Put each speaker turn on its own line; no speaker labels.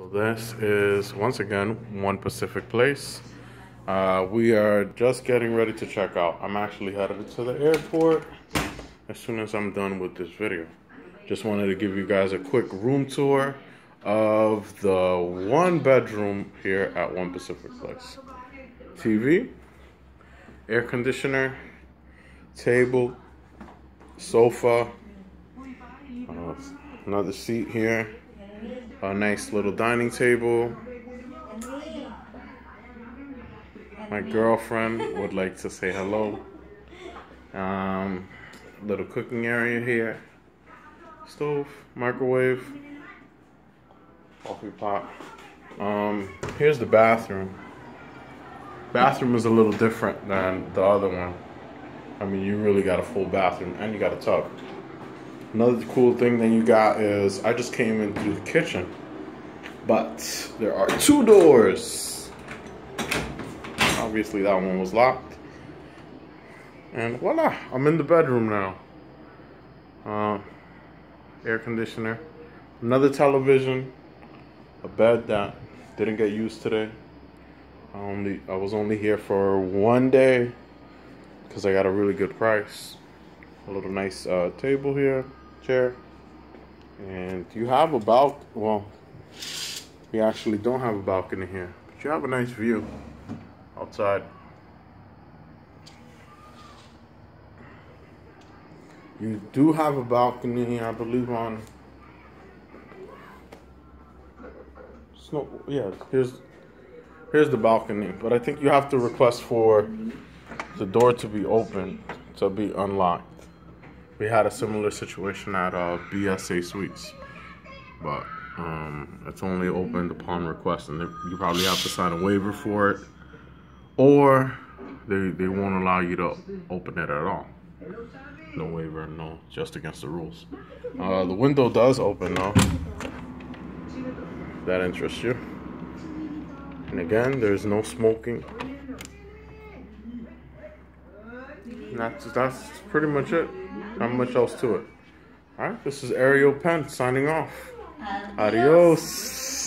So this is once again One Pacific Place. Uh, we are just getting ready to check out. I'm actually headed to the airport as soon as I'm done with this video. Just wanted to give you guys a quick room tour of the one bedroom here at One Pacific Place. TV, air conditioner, table, sofa, uh, another seat here, a nice little dining table. My girlfriend would like to say hello. Um, little cooking area here. Stove, microwave, coffee pot. Um, here's the bathroom. Bathroom is a little different than the other one. I mean, you really got a full bathroom and you got a tub. Another cool thing that you got is I just came in through the kitchen, but there are two doors. Obviously, that one was locked. And voila, I'm in the bedroom now. Uh, air conditioner, another television, a bed that didn't get used today. I only I was only here for one day because I got a really good price. A little nice uh, table here, chair, and you have a balcony. Well, we actually don't have a balcony here, but you have a nice view outside. You do have a balcony, I believe, on. Yeah, here's here's the balcony, but I think you have to request for the door to be open to be unlocked. We had a similar situation at uh, BSA Suites, but um, it's only opened upon request, and you probably have to sign a waiver for it, or they they won't allow you to open it at all. No waiver, no, just against the rules. Uh, the window does open though. That interests you. And again, there's no smoking. That's that's pretty much it. Not much else to it. All right, this is Aerial Penn signing off. Um, Adios.